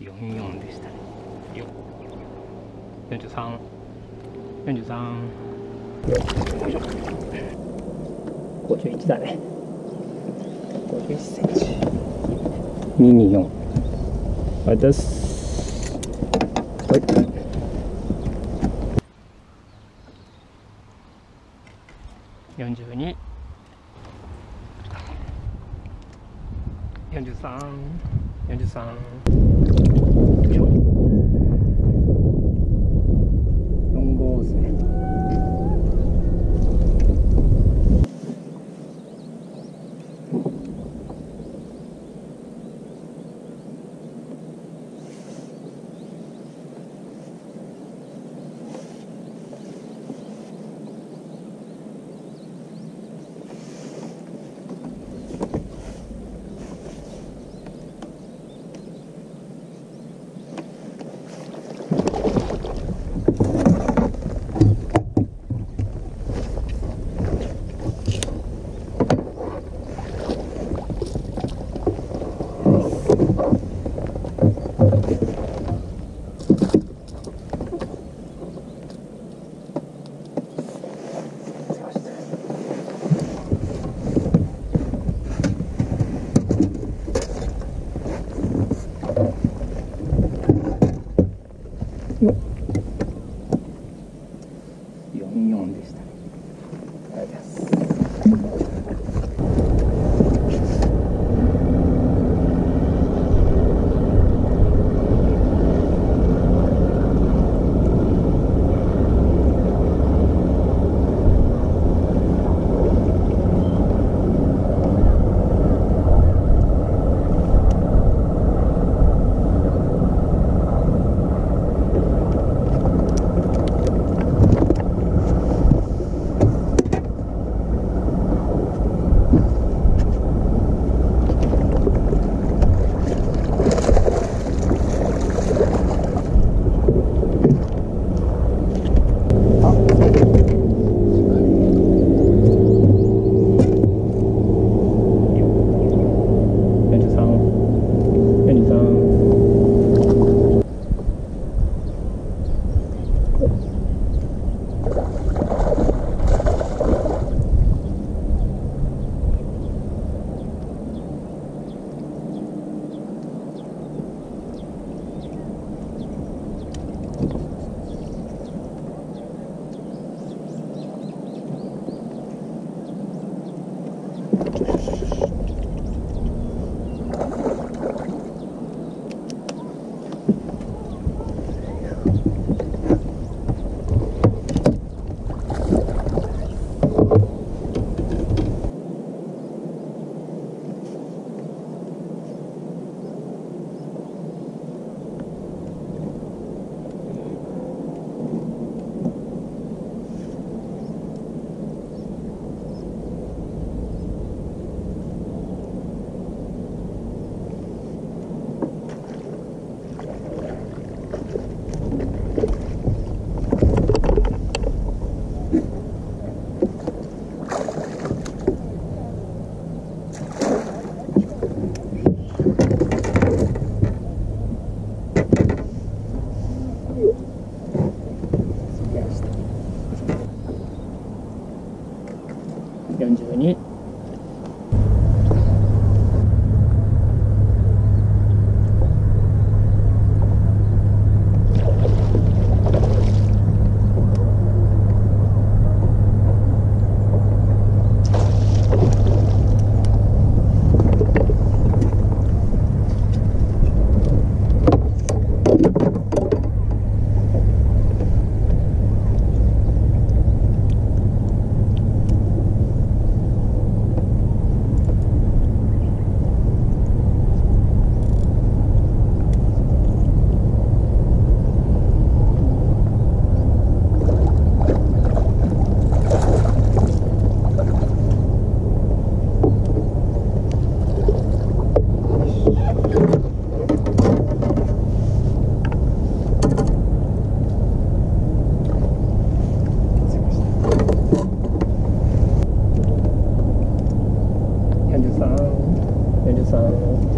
44でしたね。よ。43 43よいしょ51だね。51センチ。224あれです。はい。42 43 43 43さん。